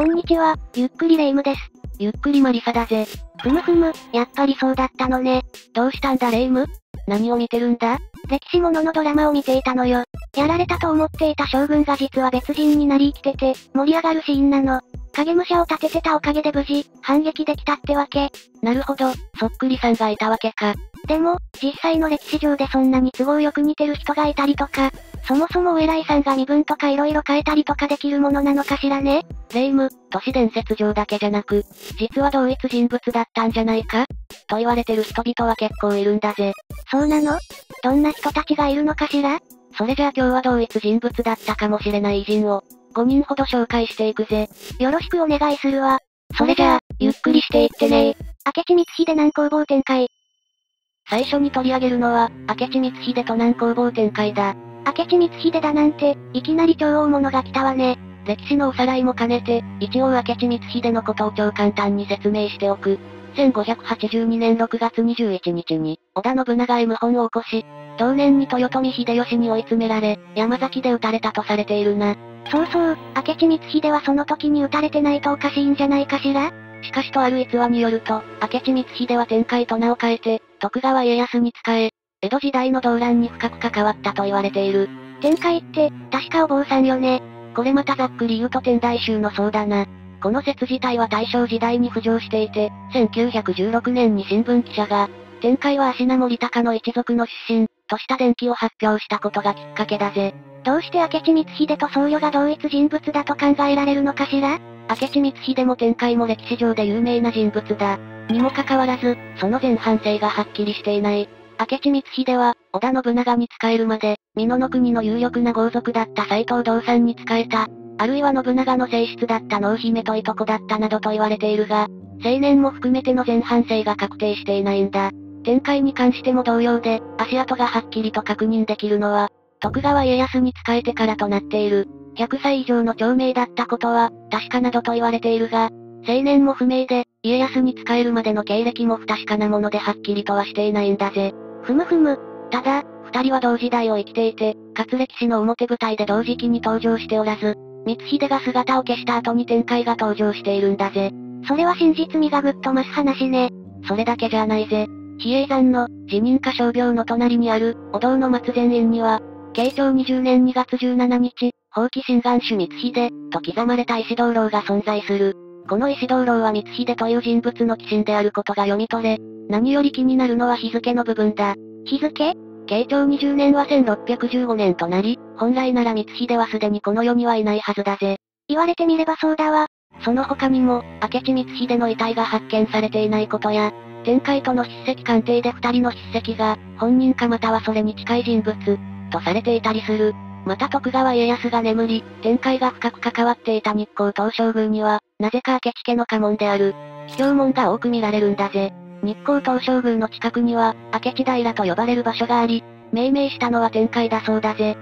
こんにちは、ゆっくりレ夢ムです。ゆっくりマリサだぜ。ふむふむ、やっぱりそうだったのね。どうしたんだレ夢ム？何を見てるんだ？歴史もののドラマを見ていたのよ。やられたと思っていた将軍が実は別人になり生きてて、盛り上がるシーンなの。影武者を立ててたおかげで無事、反撃できたってわけ。なるほど、そっくりさんがいたわけか。でも、実際の歴史上でそんなに都合よく似てる人がいたりとか、そもそもお偉いさんが身分とか色々変えたりとかできるものなのかしらね？霊夢、都市伝説上だけじゃなく、実は同一人物だったんじゃないか？と言われてる人々は結構いるんだぜ。そうなの？どんな人たちがいるのかしら？それじゃあ今日は同一人物だったかもしれない偉人を、5人ほど紹介していくぜ。よろしくお願いするわ。それじゃあ、ゆっくりしていってね明智光秀南工房展開。最初に取り上げるのは、明智光秀と南工房展開だ。明智光秀だなんて、いきなり超大物が来たわね。歴史のおさらいも兼ねて、一応明智光秀のことを超簡単に説明しておく。1582年6月21日に、織田信長へ謀反を起こし、同年に豊臣秀吉に追い詰められ、山崎で撃たれたとされているな。そうそう、明智光秀はその時に撃たれてないとおかしいんじゃないかしら？しかしとある逸話によると、明智光秀は天海と名を変えて、徳川家康に仕え、江戸時代の動乱に深く関わったと言われている。天海って、確かお坊さんよね。これまたざっくり言うと天台宗のそうだな。この説自体は大正時代に浮上していて、1916年に新聞記者が、天海は足名森高の一族の出身、とした伝記を発表したことがきっかけだぜ。どうして明智光秀と僧侶が同一人物だと考えられるのかしら？明智光秀も天海も歴史上で有名な人物だ。にもかかわらず、その前半性がはっきりしていない。明智光秀は、織田信長に仕えるまで、美濃の国の有力な豪族だった斎藤道さんに仕えた。あるいは信長の正室だった濃姫といとこだったなどと言われているが、青年も含めての前半性が確定していないんだ。展開に関しても同様で、足跡がはっきりと確認できるのは、徳川家康に仕えてからとなっている。100歳以上の長命だったことは、確かなどと言われているが、青年も不明で、家康に仕えるまでの経歴も不確かなものではっきりとはしていないんだぜ。ふむふむ。ただ、二人は同時代を生きていて、かつ歴史の表舞台で同時期に登場しておらず、光秀が姿を消した後に展開が登場しているんだぜ。それは真実味がぐっと増す話ね。それだけじゃないぜ。比叡山の、辞任化傷病の隣にある、お堂の松前院には、慶長20年2月17日、法規心願主光秀、と刻まれた石灯籠が存在する。この石灯籠は光秀という人物の寄進であることが読み取れ、何より気になるのは日付の部分だ。日付？慶長20年は1615年となり、本来なら光秀はすでにこの世にはいないはずだぜ。言われてみればそうだわ。その他にも、明智光秀の遺体が発見されていないことや、天海との筆跡鑑定で二人の筆跡が、本人かまたはそれに近い人物、とされていたりする。また徳川家康が眠り、天海が深く関わっていた日光東照宮には、なぜか明智家の家紋である、秘境門が多く見られるんだぜ。日光東照宮の近くには、明智平と呼ばれる場所があり、命名したのは天海だそうだぜ。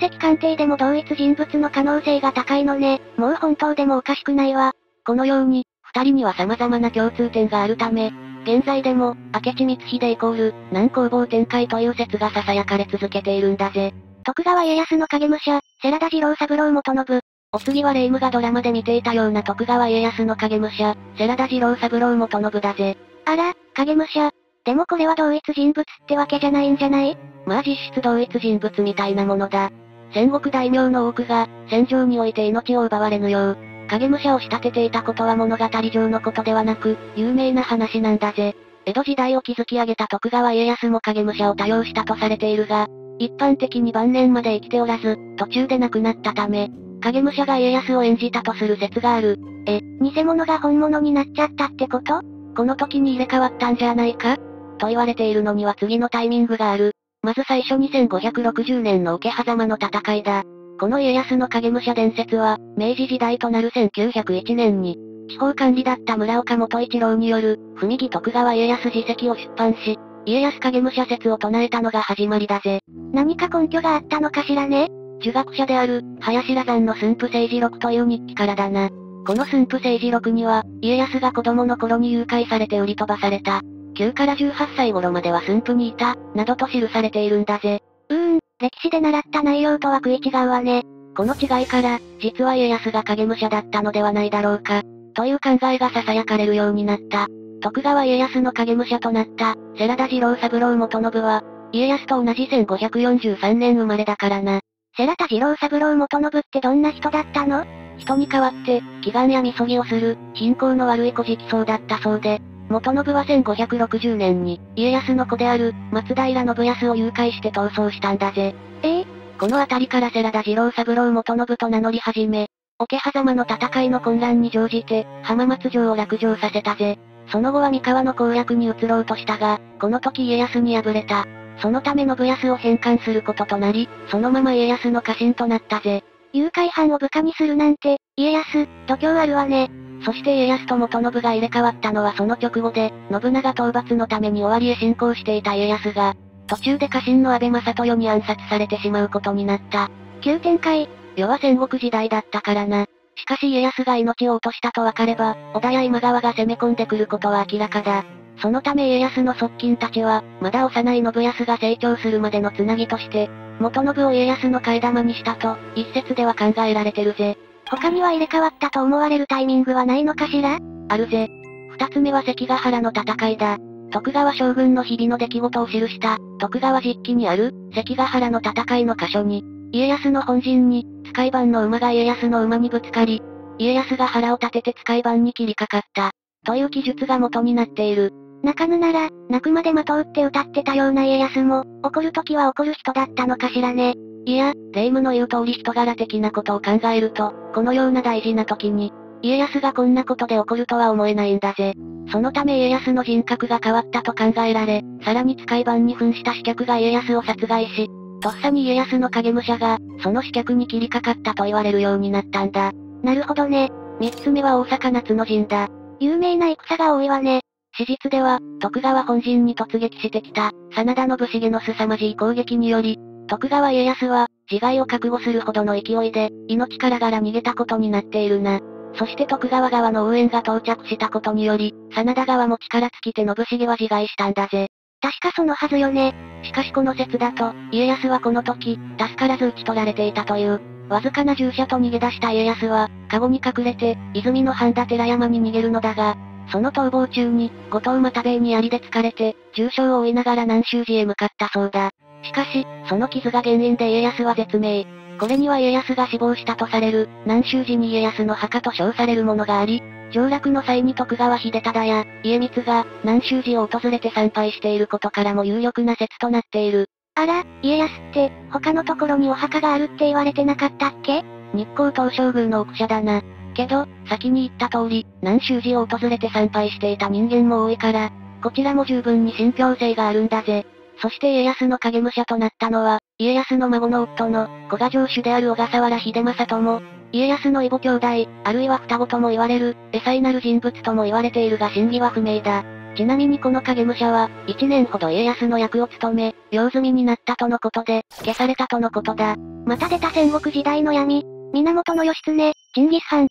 筆跡鑑定でも同一人物の可能性が高いのね。もう本当でもおかしくないわ。このように、二人には様々な共通点があるため、現在でも、明智光秀イコール、南工房展開という説が囁かれ続けているんだぜ。徳川家康の影武者、世良田次郎三郎元信。お次は霊夢がドラマで見ていたような徳川家康の影武者、世良田次郎三郎元信だぜ。あら、影武者。でもこれは同一人物ってわけじゃないんじゃない？まあ実質同一人物みたいなものだ。戦国大名の多くが、戦場において命を奪われぬよう、影武者を仕立てていたことは物語上のことではなく、有名な話なんだぜ。江戸時代を築き上げた徳川家康も影武者を多用したとされているが、一般的に晩年まで生きておらず、途中で亡くなったため、影武者が家康を演じたとする説がある。え、偽物が本物になっちゃったってこと？この時に入れ替わったんじゃないか？と言われているのには次のタイミングがある。まず最初に1560年の桶狭間の戦いだ。この家康の影武者伝説は、明治時代となる1901年に、地方管理だった村岡元一郎による、文木徳川家康自責を出版し、家康影武者説を唱えたのが始まりだぜ。何か根拠があったのかしらね？儒学者である、林羅山の駿府政治録という日記からだな。この駿府政治録には、家康が子供の頃に誘拐されて売り飛ばされた。9から18歳頃までは駿府にいた、などと記されているんだぜ。うーん、歴史で習った内容とは食い違うわね。この違いから、実は家康が影武者だったのではないだろうか、という考えが囁かれるようになった。徳川家康の影武者となった、世良田次郎三郎元信は、家康と同じ1543年生まれだからな。世良田次郎三郎元信ってどんな人だったの？人に代わって、祈願やみそぎをする、貧困の悪い小直僧だったそうで、元信は1560年に、家康の子である、松平信康を誘拐して逃走したんだぜ。ええ？この辺りから世良田次郎三郎元信と名乗り始め、桶狭間の戦いの混乱に乗じて、浜松城を落城させたぜ。その後は三河の攻略に移ろうとしたが、この時家康に敗れた。そのため信康を返還することとなり、そのまま家康の家臣となったぜ。誘拐犯を部下にするなんて、家康、度胸あるわね。そして家康と元信が入れ替わったのはその直後で、信長討伐のために終わりへ進行していた家康が、途中で家臣の安倍正豊に暗殺されてしまうことになった。急展開。世は戦国時代だったからな。しかし家康が命を落としたと分かれば、織田や今川が攻め込んでくることは明らかだ。そのため家康の側近たちは、まだ幼い信康が成長するまでのつなぎとして、元信を家康の替え玉にしたと、一説では考えられてるぜ。他には入れ替わったと思われるタイミングはないのかしら？あるぜ。二つ目は関ヶ原の戦いだ。徳川将軍の日々の出来事を記した、徳川実記にある、関ヶ原の戦いの箇所に、家康の本陣に、使い番の馬が家康の馬にぶつかり、家康が腹を立てて使い番に切りかかった、という記述が元になっている。泣かぬなら、泣くまでまとうって歌ってたような家康も、怒る時は怒る人だったのかしらね。いや、霊夢の言う通り人柄的なことを考えると、このような大事な時に、家康がこんなことで怒るとは思えないんだぜ。そのため家康の人格が変わったと考えられ、さらに使い番に扮した刺客が家康を殺害し、とっさに家康の影武者が、その刺客に切りかかったと言われるようになったんだ。なるほどね。三つ目は大阪夏の陣だ。有名な戦が多いわね。史実では、徳川本陣に突撃してきた、真田信繁の凄まじい攻撃により、徳川家康は、自害を覚悟するほどの勢いで、命からがら逃げたことになっているな。そして徳川側の応援が到着したことにより、真田側も力尽きて信繁は自害したんだぜ。確かそのはずよね。しかしこの説だと、家康はこの時、助からず討ち取られていたという。わずかな従者と逃げ出した家康は、籠に隠れて、泉の半田寺山に逃げるのだが、その逃亡中に、後藤又兵衛に槍で疲れて、重傷を負いながら南州寺へ向かったそうだ。しかし、その傷が原因で家康は絶命。これには家康が死亡したとされる、南州寺に家康の墓と称されるものがあり、上洛の際に徳川秀忠や、家光が、南州寺を訪れて参拝していることからも有力な説となっている。あら、家康って、他のところにお墓があるって言われてなかったっけ？日光東照宮の奥社だな。けど、先に言った通り、南州寺を訪れて参拝していた人間も多いから、こちらも十分に信憑性があるんだぜ。そして家康の影武者となったのは、家康の孫の夫の、古賀城主である小笠原秀政とも、家康の異母兄弟、あるいは双子とも言われる、エサイなる人物とも言われているが真偽は不明だ。ちなみにこの影武者は、1年ほど家康の役を務め、用済みになったとのことで、消されたとのことだ。また出た戦国時代の闇。源義経、チンギス・ハン。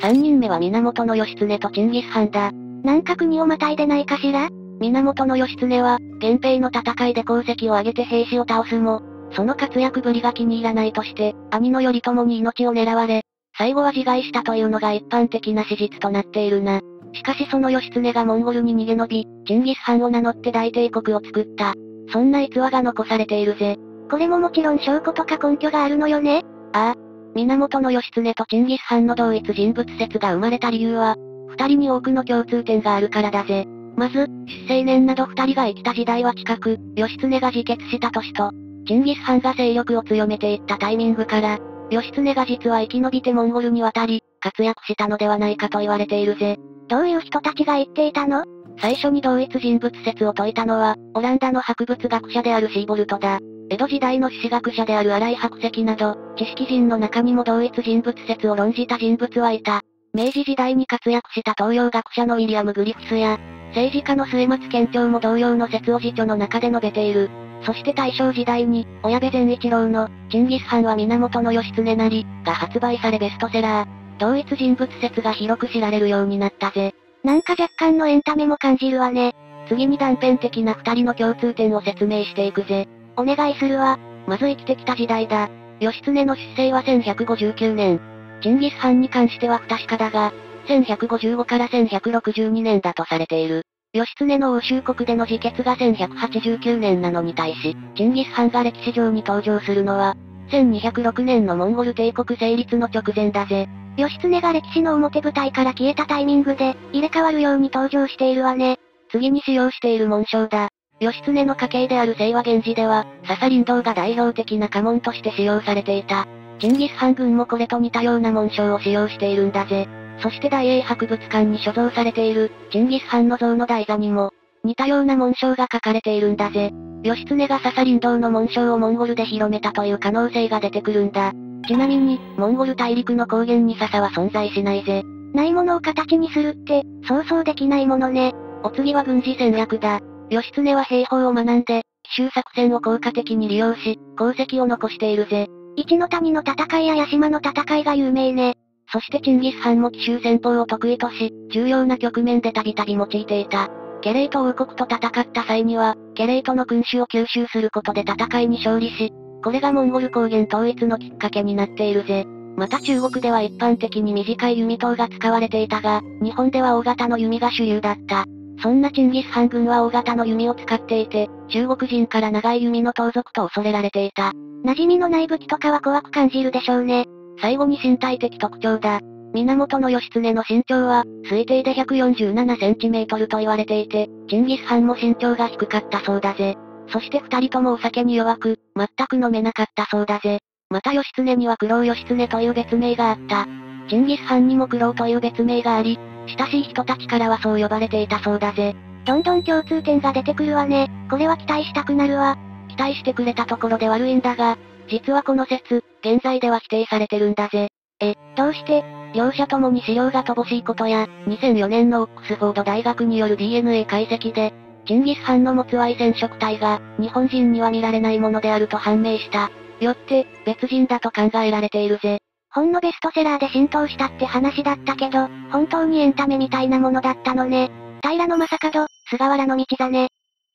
3人目は源義経とチンギス・ハンだ。なんか国をまたいでないかしら源義経は、源平の戦いで功績を挙げて兵士を倒すも、その活躍ぶりが気に入らないとして、兄の頼朝に命を狙われ、最後は自害したというのが一般的な史実となっているな。しかしその義経がモンゴルに逃げ延び、チンギス・ハンを名乗って大帝国を作った。そんな逸話が残されているぜ。これももちろん証拠とか根拠があるのよねああ。源義経とチンギス・ハンの同一人物説が生まれた理由は、二人に多くの共通点があるからだぜ。まず、出青年など二人が生きた時代は近く、義経が自決した年と、チンギス・ハンが勢力を強めていったタイミングから、義経が実は生き延びてモンゴルに渡り、活躍したのではないかと言われているぜ。どういう人たちが言っていたの？最初に同一人物説を説いたのは、オランダの博物学者であるシーボルトだ。江戸時代の史学者である荒井白石など、知識人の中にも同一人物説を論じた人物はいた。明治時代に活躍した東洋学者のウィリアム・グリフィスや、政治家の末松県庁も同様の説を辞書の中で述べている。そして大正時代に、親部善一郎の、チンギス・ハンは源義経なり、が発売されベストセラー。同一人物説が広く知られるようになったぜ。なんか若干のエンタメも感じるわね。次に断片的な二人の共通点を説明していくぜ。お願いするわ。まず生きてきた時代だ。義経の出生は1159年。チンギス・ハンに関しては不確かだが、1155から1162年だとされている。義経の欧州国での自決が1189年なのに対し、チンギス・ハンが歴史上に登場するのは、1206年のモンゴル帝国成立の直前だぜ。義経が歴史の表舞台から消えたタイミングで、入れ替わるように登場しているわね。次に使用している紋章だ。義経の家系である清和源氏では、笹林道が代表的な家紋として使用されていた。チンギス・ハン軍もこれと似たような紋章を使用しているんだぜ。そして大英博物館に所蔵されている、チンギス・ハンの像の台座にも、似たような紋章が書かれているんだぜ。義経が笹林道の紋章をモンゴルで広めたという可能性が出てくるんだ。ちなみに、モンゴル大陸の高原に笹は存在しないぜ。ないものを形にするって、そうそうできないものね。お次は軍事戦略だ。義経は兵法を学んで、奇襲作戦を効果的に利用し、功績を残しているぜ。一の谷の戦いや屋島の戦いが有名ね。そしてチンギス・ハンも奇襲戦法を得意とし、重要な局面でたびたび用いていた。ケレイト王国と戦った際には、ケレイトの君主を吸収することで戦いに勝利し、これがモンゴル高原統一のきっかけになっているぜ。また中国では一般的に短い弓刀が使われていたが、日本では大型の弓が主流だった。そんなチンギス・ハン軍は大型の弓を使っていて、中国人から長い弓の盗賊と恐れられていた。馴染みのない武器とかは怖く感じるでしょうね。最後に身体的特徴だ。源義経の身長は、推定で147センチメートルと言われていて、チンギス・ハンも身長が低かったそうだぜ。そして二人ともお酒に弱く、全く飲めなかったそうだぜ。また義経には苦労義経という別名があった。チンギス・ハンにも苦労という別名があり、親しい人たちからはそう呼ばれていたそうだぜ。どんどん共通点が出てくるわね。これは期待したくなるわ。期待してくれたところで悪いんだが、実はこの説、現在では否定されてるんだぜ。え、どうして？両者ともに資料が乏しいことや、2004年のオックスフォード大学による DNA 解析で、チンギス・ハンの持つ Y 染色体が、日本人には見られないものであると判明した。よって、別人だと考えられているぜ。本のベストセラーで浸透したって話だったけど、本当にエンタメみたいなものだったのね。平野正門、菅原道真。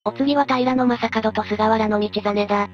お次は平野正門と菅原道真だ。ん？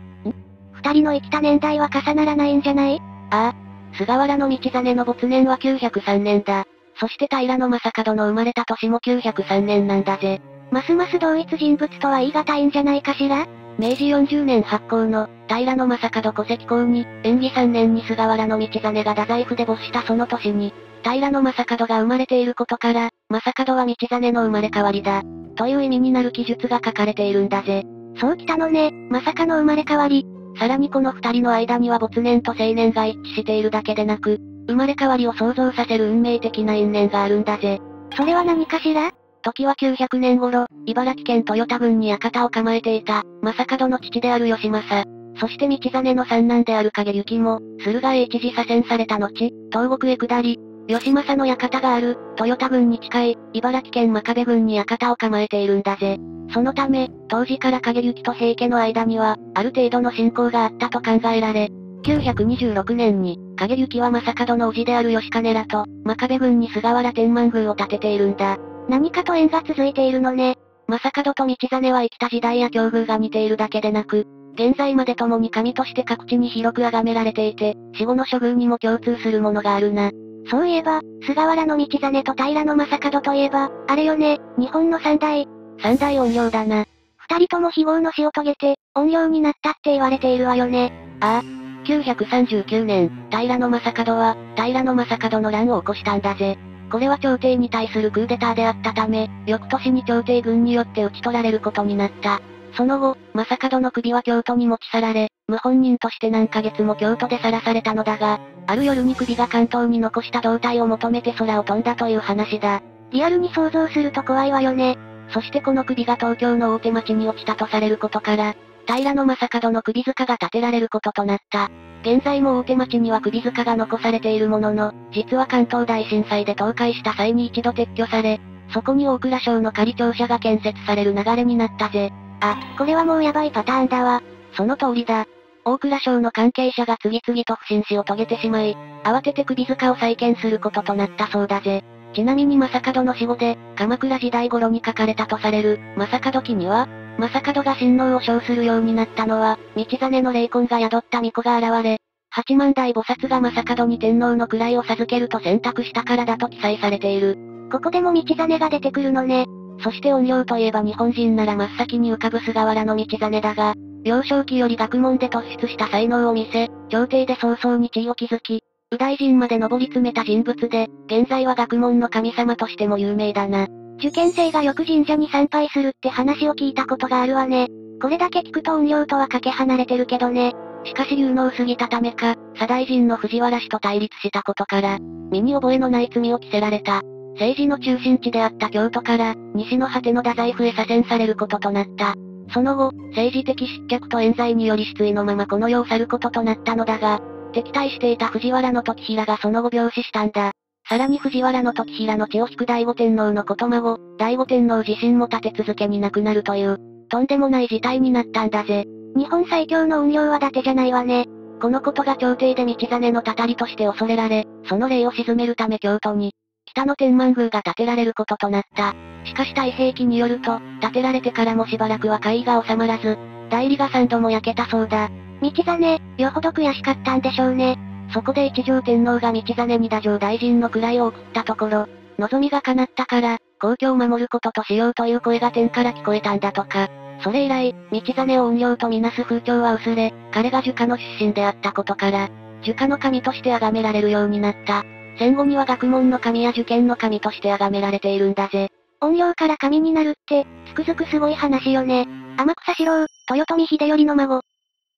二人の生きた年代は重ならないんじゃない？ああ。菅原道真の没年は903年だ。そして平野正門の生まれた年も903年なんだぜ。ますます同一人物とは言い難いんじゃないかしら？明治40年発行の、平野正門戸籍公に、延義3年に菅原道真が太宰府で没したその年に、平野正門が生まれていることから、正門は道真の生まれ変わりだ。という意味になる記述が書かれているんだぜ。そうきたのね、まさかの生まれ変わり。さらにこの二人の間には没年と青年が一致しているだけでなく、生まれ変わりを想像させる運命的な因縁があるんだぜ。それは何かしら時は900年頃、茨城県豊田郡に館を構えていた、正門の父である義政。そして道真の三男である影行も、駿河へ一時左遷された後、東国へ下り、義政の館がある、豊田郡に近い、茨城県真壁郡に館を構えているんだぜ。そのため、当時から影行と平家の間には、ある程度の信仰があったと考えられ、926年に、影行は正門の叔父である吉金らと、真壁郡に菅原天満宮を建てているんだ。何かと縁が続いているのね。正門と道真は生きた時代や境遇が似ているだけでなく、現在まで共に神として各地に広く崇められていて、死後の処遇にも共通するものがあるな。そういえば、菅原道真と平野正門といえば、あれよね、日本の三大。三大音量だな。二人とも非業の死を遂げて、音量になったって言われているわよね。ああ。939年、平野正門は、平野正門の乱を起こしたんだぜ。これは朝廷に対するクーデターであったため、翌年に朝廷軍によって討ち取られることになった。その後、正門の首は京都に持ち去られ、無本人として何ヶ月も京都で晒されたのだが、ある夜に首が関東に残した胴体を求めて空を飛んだという話だ。リアルに想像すると怖いわよね。そしてこの首が東京の大手町に落ちたとされることから、平野正門の首塚が建てられることとなった。現在も大手町には首塚が残されているものの、実は関東大震災で倒壊した際に一度撤去され、そこに大蔵省の仮庁舎が建設される流れになったぜ。あ、これはもうやばいパターンだわ。その通りだ。大蔵省の関係者が次々と不審死を遂げてしまい、慌てて首塚を再建することとなったそうだぜ。ちなみに正門の死後で、鎌倉時代頃に書かれたとされる、正門記には、正門が親王を称するようになったのは、道真の霊魂が宿った巫女が現れ、八幡大菩薩が正門に天皇の位を授けると選択したからだと記載されている。ここでも道真が出てくるのね。そして怨霊といえば日本人なら真っ先に浮かぶ菅原道真だが、幼少期より学問で突出した才能を見せ、朝廷で早々に地位を築き、右大臣まで上り詰めた人物で、現在は学問の神様としても有名だな。受験生がよく神社に参拝するって話を聞いたことがあるわね。これだけ聞くと運用とはかけ離れてるけどね。しかし有能すぎたためか、左大臣の藤原氏と対立したことから、身に覚えのない罪を着せられた。政治の中心地であった京都から、西の果ての太宰府へ左遷されることとなった。その後、政治的失脚と冤罪により失意のままこの世を去ることとなったのだが、敵対していた藤原の時平がその後病死したんだ。さらに藤原の時平の血を引く醍醐天皇のこと孫、醍醐天皇自身も立て続けに亡くなるという、とんでもない事態になったんだぜ。日本最強の運用は伊達じゃないわね。このことが朝廷で道真のたたりとして恐れられ、その霊を鎮めるため京都に、北の天満宮が建てられることとなった。しかし太平記によると、建てられてからもしばらくは会が収まらず、代理が3度も焼けたそうだ。道真、よほど悔しかったんでしょうね。そこで一条天皇が道真に太政大臣の位を送ったところ、望みが叶ったから、皇居を守ることとしようという声が天から聞こえたんだとか。それ以来、道真を怨霊とみなす風潮は薄れ、彼が樹家の出身であったことから、樹家の神として崇められるようになった。戦後には学問の神や受験の神として崇められているんだぜ。怨霊から神になるって、つくづくすごい話よね。天草四郎、豊臣秀頼の孫。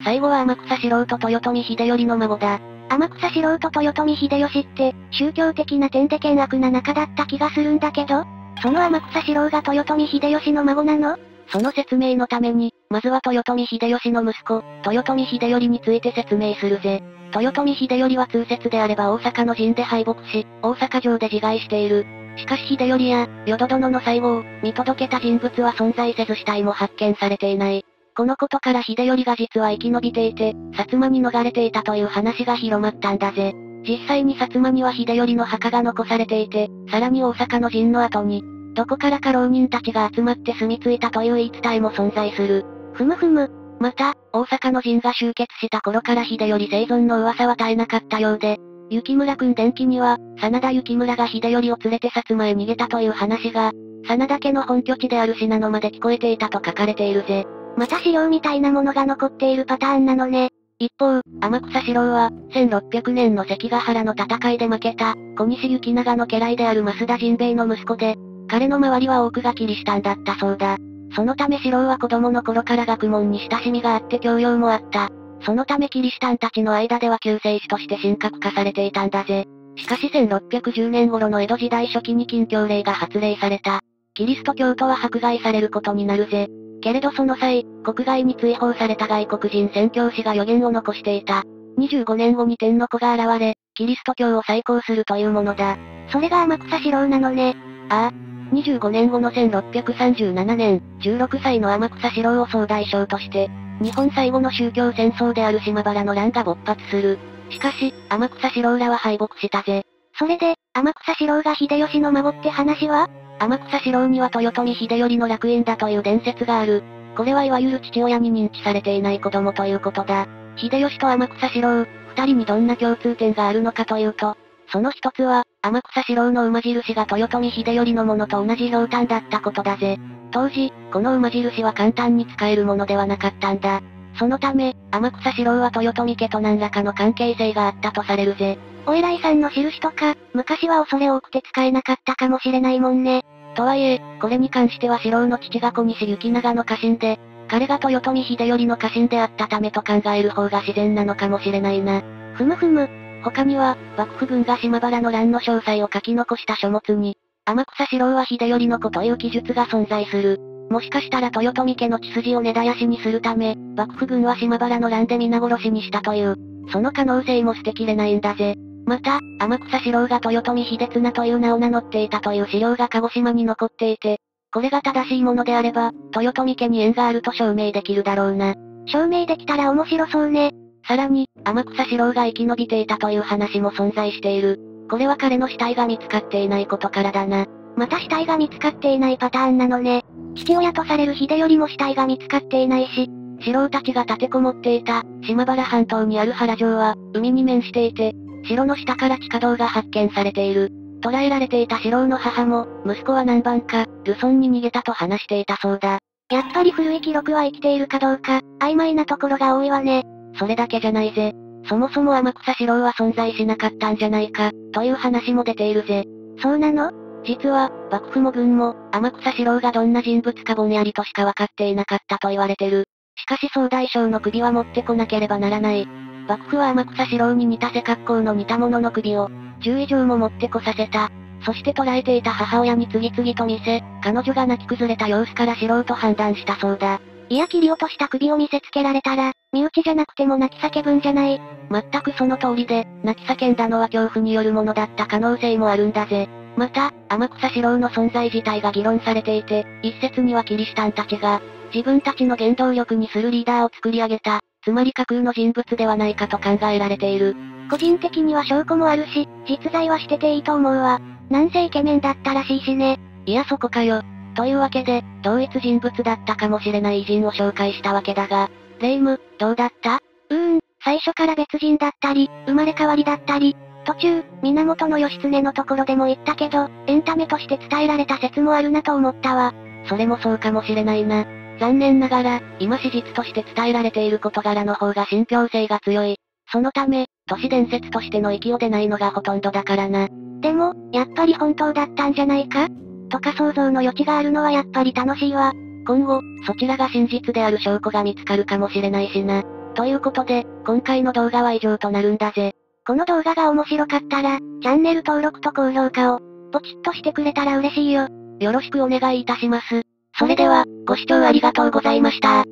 最後は天草四郎と豊臣秀頼の孫だ。天草四郎と豊臣秀吉って、宗教的な点で険悪な仲だった気がするんだけど、その天草四郎が豊臣秀吉の孫なの？その説明のために、まずは豊臣秀吉の息子、豊臣秀頼について説明するぜ。豊臣秀頼は通説であれば大阪の陣で敗北し、大阪城で自害している。しかし秀頼や、淀殿の最後を見届けた人物は存在せず死体も発見されていない。このことから秀頼が実は生き延びていて、薩摩に逃れていたという話が広まったんだぜ。実際に薩摩には秀頼の墓が残されていて、さらに大阪の陣の後に、どこからか浪人たちが集まって住み着いたという言い伝えも存在する。ふむふむ。また、大阪の陣が集結した頃から秀頼生存の噂は絶えなかったようで、雪村くん伝記には、真田雪村が秀頼を連れて薩摩へ逃げたという話が、真田家の本拠地である信濃まで聞こえていたと書かれているぜ。また資料みたいなものが残っているパターンなのね。一方、天草四郎は、1600年の関ヶ原の戦いで負けた、小西行長の家来である増田陣兵衛の息子で、彼の周りは多くがキリシタンだったそうだ。そのため四郎は子供の頃から学問に親しみがあって教養もあった。そのためキリシタンたちの間では救世主として神格化されていたんだぜ。しかし1610年頃の江戸時代初期に禁教令が発令された。キリスト教徒は迫害されることになるぜ。けれどその際、国外に追放された外国人宣教師が予言を残していた。25年後に天の子が現れ、キリスト教を再興するというものだ。それが天草四郎なのね。ああ、25年後の1637年、16歳の天草四郎を総大将として、日本最後の宗教戦争である島原の乱が勃発する。しかし、天草四郎らは敗北したぜ。それで、天草四郎が秀吉の孫って話は？天草四郎には豊臣秀頼の楽園だという伝説がある。これはいわゆる父親に認知されていない子供ということだ。秀吉と天草四郎、二人にどんな共通点があるのかというと、その一つは、天草四郎の馬印が豊臣秀頼のものと同じ氷炭だったことだぜ。当時、この馬印は簡単に使えるものではなかったんだ。そのため、天草四郎は豊臣家と何らかの関係性があったとされるぜ。お偉いさんの印とか、昔は恐れ多くて使えなかったかもしれないもんね。とはいえ、これに関しては四郎の父が小西行長の家臣で、彼が豊臣秀頼の家臣であったためと考える方が自然なのかもしれないな。ふむふむ、他には、幕府軍が島原の乱の詳細を書き残した書物に、天草四郎は秀頼の子という記述が存在する。もしかしたら豊臣家の血筋を根絶やしにするため、幕府軍は島原の乱で皆殺しにしたという、その可能性も捨てきれないんだぜ。また、天草四郎が豊臣秀綱という名を名乗っていたという資料が鹿児島に残っていて、これが正しいものであれば、豊臣家に縁があると証明できるだろうな。証明できたら面白そうね。さらに、天草四郎が生き延びていたという話も存在している。これは彼の死体が見つかっていないことからだな。また死体が見つかっていないパターンなのね。父親とされる秀頼も死体が見つかっていないし、城たちが立てこもっていた、島原半島にある原城は、海に面していて、城の下から地下道が発見されている。捕らえられていた城の母も、息子は何番か、ルソンに逃げたと話していたそうだ。やっぱり古い記録は生きているかどうか、曖昧なところが多いわね。それだけじゃないぜ。そもそも天草四郎は存在しなかったんじゃないか、という話も出ているぜ。そうなの？実は、幕府も軍も、天草四郎がどんな人物かぼんやりとしか分かっていなかったと言われてる。しかし総大将の首は持ってこなければならない。幕府は天草四郎に似た背格好の似た者の首を、10以上も持ってこさせた。そして捕らえていた母親に次々と見せ、彼女が泣き崩れた様子から知ろうと判断したそうだ。いや切り落とした首を見せつけられたら、身内じゃなくても泣き叫ぶんじゃない。全くその通りで、泣き叫んだのは恐怖によるものだった可能性もあるんだぜ。また、天草四郎の存在自体が議論されていて、一説にはキリシタンたちが、自分たちの原動力にするリーダーを作り上げた、つまり架空の人物ではないかと考えられている。個人的には証拠もあるし、実在はしてていいと思うわ。なんせイケメンだったらしいしね。いやそこかよ。というわけで、同一人物だったかもしれない偉人を紹介したわけだが、霊夢、どうだった？うーん、最初から別人だったり、生まれ変わりだったり、途中、源義経のところでも言ったけど、エンタメとして伝えられた説もあるなと思ったわ。それもそうかもしれないな。残念ながら、今史実として伝えられている事柄の方が信憑性が強い。そのため、都市伝説としての域を出ないのがほとんどだからな。でも、やっぱり本当だったんじゃないか？とか想像の余地があるのはやっぱり楽しいわ。今後、そちらが真実である証拠が見つかるかもしれないしな。ということで、今回の動画は以上となるんだぜ。この動画が面白かったら、チャンネル登録と高評価を、ポチッとしてくれたら嬉しいよ。よろしくお願いいたします。それでは、ご視聴ありがとうございました。